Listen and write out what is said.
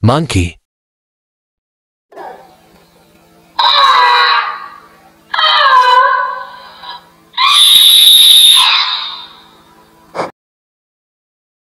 Monkey.